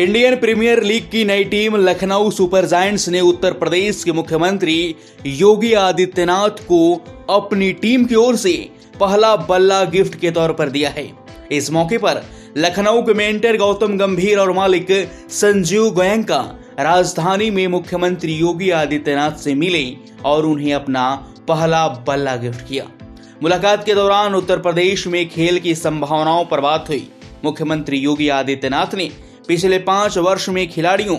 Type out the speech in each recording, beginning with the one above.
Indian premiere league की नई team Lucknow super giants ने उत्तर प्रदेश के मुख्यमंत्री योगी आदित्यनाथ को अपनी टीम की ओर से पहला बल्ला गिफ्ट के तौर पर दिया है। इस मौके पर लखनऊ के मेंटर गौतम गंभीर और मालिक संजीव गोयंका राजधानी में मुख्यमंत्री योगी आदित्यनाथ से मिले और उन्हें अपना पहला बल्ला गिफ्ट किया। मुलाकात के दौरान उत्तर प्रदेश में खेल की संभावनाओं पर बात हुई। मुख्यमंत्री योगी आदित्यनाथ ने पिछले पाँच वर्ष में खिलाड़ियों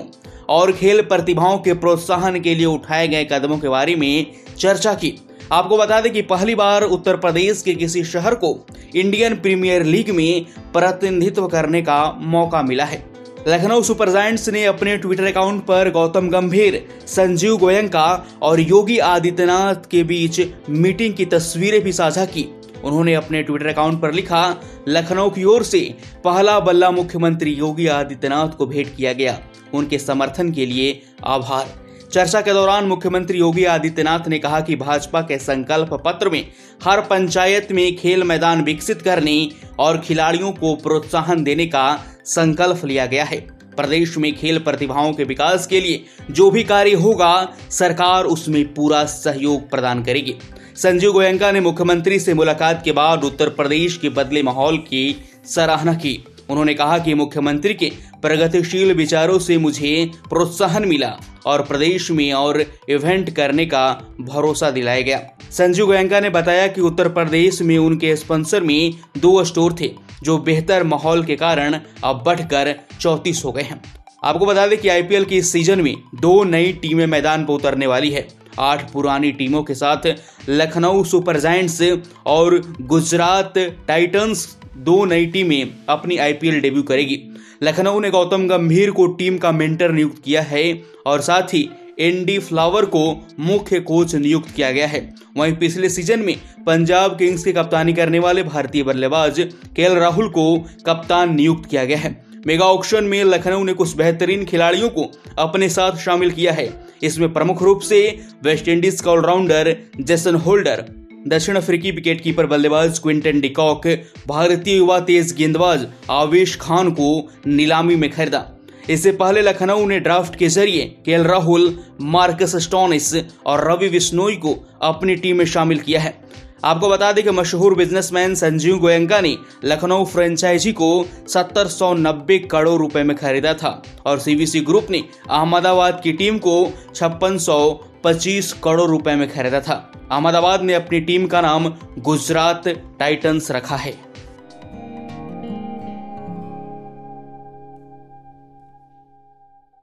और खेल प्रतिभाओं के प्रोत्साहन के लिए उठाए गए कदमों के बारे में चर्चा की। आपको बता दें कि पहली बार उत्तर प्रदेश के किसी शहर को इंडियन प्रीमियर लीग में प्रतिनिधित्व करने का मौका मिला है। लखनऊ सुपर जायंट्स ने अपने ट्विटर अकाउंट पर गौतम गंभीर, संजीव गोयंका और योगी आदित्यनाथ के बीच मीटिंग की तस्वीरें भी साझा की। उन्होंने अपने ट्विटर अकाउंट पर लिखा, लखनऊ की ओर से पहला बल्ला मुख्यमंत्री योगी आदित्यनाथ को भेंट किया गया। उनके समर्थन के लिए आभार। चर्चा के दौरान मुख्यमंत्री योगी आदित्यनाथ ने कहा कि भाजपा के संकल्प पत्र में हर पंचायत में खेल मैदान विकसित करने और खिलाड़ियों को प्रोत्साहन देने का संकल्प लिया गया है। प्रदेश में खेल प्रतिभाओं के विकास के लिए जो भी कार्य होगा, सरकार उसमें पूरा सहयोग प्रदान करेगी। संजीव गोयंका ने मुख्यमंत्री से मुलाकात के बाद उत्तर प्रदेश के बदले माहौल की सराहना की। उन्होंने कहा कि मुख्यमंत्री के प्रगतिशील विचारों से मुझे प्रोत्साहन मिला और प्रदेश में और इवेंट करने का भरोसा दिलाया गया। संजीव गोयंका ने बताया कि उत्तर प्रदेश में उनके स्पॉन्सर में दो स्टोर थे, जो बेहतर माहौल के कारण अब बढ़कर चौतीस हो गए हैं। आपको बता दें कि आईपीएल की इस सीज़न में दो नई टीमें मैदान पर उतरने वाली है। आठ पुरानी टीमों के साथ लखनऊ सुपर जायंट्स और गुजरात टाइटंस दो नई टीमें अपनी आईपीएल डेब्यू करेगी। लखनऊ ने गौतम गंभीर को टीम का मेंटर नियुक्त किया है और साथ ही एनडी फ्लावर को मुख्य कोच नियुक्त किया गया है। वहीं पिछले सीज़न में पंजाब किंग्स की कप्तानी करने वाले भारतीय बल्लेबाज के राहुल को कप्तान नियुक्त किया गया है। मेगा ऑक्शन में लखनऊ ने कुछ बेहतरीन खिलाड़ियों को अपने साथ शामिल किया है। इसमें प्रमुख रूप से वेस्टइंडीज का ऑलराउंडर जेसन होल्डर, दक्षिण अफ्रीकी विकेट कीपर बल्लेबाज क्विंटन डिकॉक, भारतीय युवा तेज गेंदबाज आवेश खान को नीलामी में खरीदा। इससे पहले लखनऊ ने ड्राफ्ट के ज़रिए के राहुल, मार्कस स्टोनिस और रवि विश्नोई को अपनी टीम में शामिल किया है। आपको बता दें कि मशहूर बिजनेसमैन संजीव गोयंका ने लखनऊ फ्रेंचाइजी को सत्तर सौ नब्बे करोड़ रुपए में खरीदा था और सीवीसी ग्रुप ने अहमदाबाद की टीम को छप्पन सौ पच्चीस करोड़ रुपए में खरीदा था। अहमदाबाद ने अपनी टीम का नाम गुजरात टाइटंस रखा है।